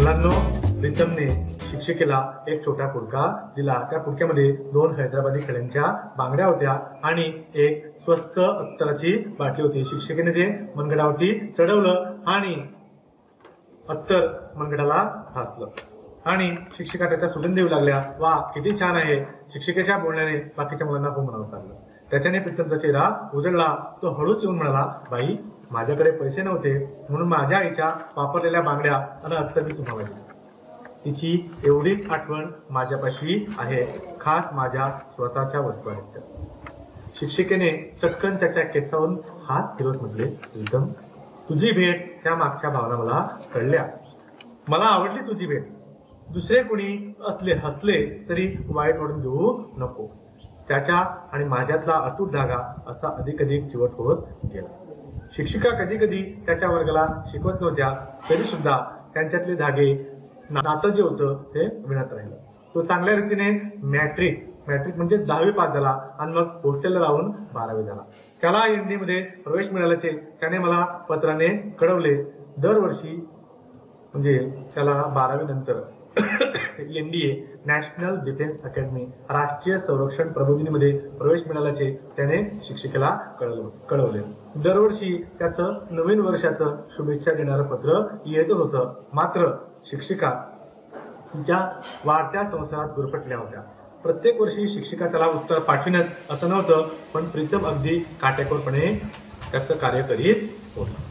मुलांनो प्रीतमने शिक्षिकेला एक छोटा पुडका दिला. त्या पुडक्यामध्ये दोन हैदराबादी खेळ्यांच्या बांगड्या होत्या आणि एक स्वस्त अत्तराची बाटली होती. शिक्षिकेने ते मनगडावरती चढवलं आणि अत्तर मनगडाला भासलं. आणि शिक्षिका त्याच्या सुगंध येऊ लागल्या. वा किती छान आहे. शिक्षिकेच्या बोलण्याने बाकीच्या मुलांना हो म्हणावं लागलं त्याच्याने प्रीतमचा चेहरा उजळला. तो हळूच येऊन म्हणाला बाई माझ्याकडे पैसे नव्हते म्हणून माझ्या आईच्या वापरलेल्या बांगड्या आणि अत्तर मी तुम्हाला दिली तिची एवढीच आठवण माझ्यापाशी आहे खास माझ्या स्वतःच्या वस्तू आहेत त्या. शिक्षिकेने चटकन त्याच्या केसावरून हात फिरवत म्हटले प्रीतम तुझी भेट त्या मागच्या भावना मला कळल्या. मला आवडली तुझी भेट. दुसरे कोणी असले हसले तरी वाईट वाढून देऊ नको. त्याच्या आणि माझ्यातला अतूट धागा असा अधिक अधिक चिवट होत गेला. शिक्षिका कधी कधी त्याच्या वर्गाला शिकवत नव्हत्या तरी सुद्धा त्यांच्यातले धागे नातं जे होतं ते विणत राहिलं. तो चांगल्या रीतीने मॅट्रिक मॅट्रिक म्हणजे दहावी पास झाला आणि मग हॉस्टेलला राहून बारावी झाला. त्याला एनमध्ये प्रवेश मिळाल्याचे त्याने मला पत्राने कळवले. दरवर्षी म्हणजे त्याला बारावी नंतर N D A National Defence Academy राष्ट्रीय संरक्षण प्रबोधिनीमध्ये प्रवेश मिळाल्याचे त्याने शिक्षिकेला कळवलं कळवले. दरवर्षी त्याचं नवीन वर्षाचं शुभेच्छा देणारं पत्र येत होतं. मात्र शिक्षिका तिच्या वाढत्या संसारात गुरफटल्या होत्या. प्रत्येक वर्षी शिक्षिका त्याला उत्तर पाठविणंच असं नव्हतं पण प्रीतम अगदी काटेकोरपणे त्याचं कार्य करीत होतं.